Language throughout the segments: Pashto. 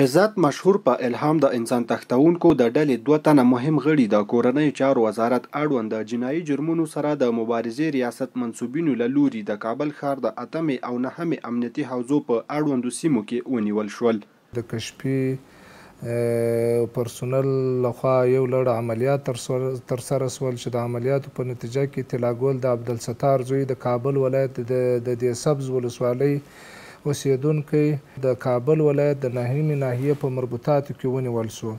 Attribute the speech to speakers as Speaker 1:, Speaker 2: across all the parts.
Speaker 1: عزت مشهور په الهام د انسان تښتوونکو د ډلې دوه تنه مهم غړي د کورنیو چارو وزارت اړوند د جنایي جرمونو سره د مبارزې ریاست منسوبینو له لوري د کابل ښار د اتمې او نهمې امنیتي حوزو په اړوندو سیمو کې ونیول شول.
Speaker 2: د کشفي پرسونل له خوا یو لړ عملیات تر سره شول چې د عملیاتو په نتیجه کې طلا ګل د عبدالستار زوی، د کابل ولایت د دې سبز ولسوالۍ اوسېدونکی، د کابل ولایت د نهیمې ناحیې په مربوطاتو کې ونیول شو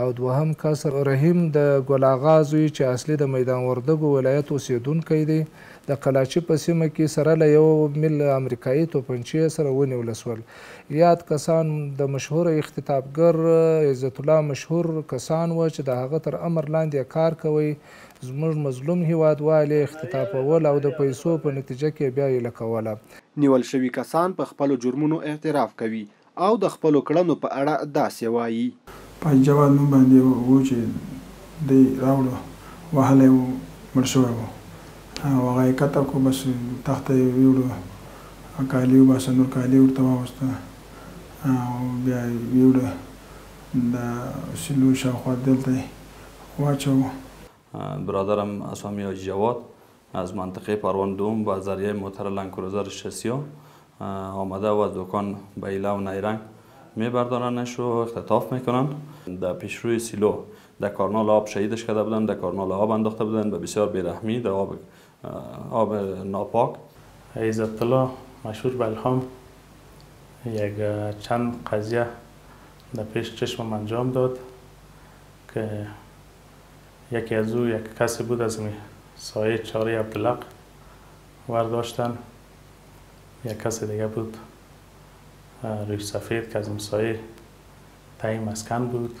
Speaker 2: او دوهم کس رحیم د ګل اغا زوی چې اصلي د میدان وردګو ولایت اوسېدونکی دی، د قلاچي په سیمه کې سره له یو مل امریکایي توپنچې سره ونیول شول. یاد کسان د مشهور اختطافګر عزت الله مشهور کسان وه چې د هغه تر امر لاندې یې کار کوی، زموږ مظلوم هیوادوال یې اختطافول او د پیسو په نتیجه کې یې بیا ایله کوله.
Speaker 1: نیول شوي کسان په خپلو جرمونو اعتراف کوي او د خپلو کړنو په اړه داسې وايي.
Speaker 3: په جواد نوم باندې وو چې دی راوړو وهلی وو مړ شوی وو او هغه یې قطع کړو بس تخته یې ویوړو کالي وباسه نور کالي ورته واغوسته او بیا یې ویوړه د سیلو شاوخوا دلته یې واچوه.
Speaker 4: برادرم اسامی حاجی جواد از منطقه پروان دوم به ذریعه موتر لند کروزر شسیا آمده و از دکان به ایلو نیرنگ می بردارنش و اختطاف می کنند. در پیش روی سیلو در کارنال آب شهیدش کرده بودند در کارنال آب انداخته بودند به بسیار بی رحمی در آب آب ناپاک
Speaker 5: عزت الله مشهور بلخام یک چند قضیه در پیش چشم انجام داد که یکی از او یک کسی بود از می سایه چاری عبدالق ورداشتن یک کس دیگه بود ریش سفید که از امسایه تایی مسکن بود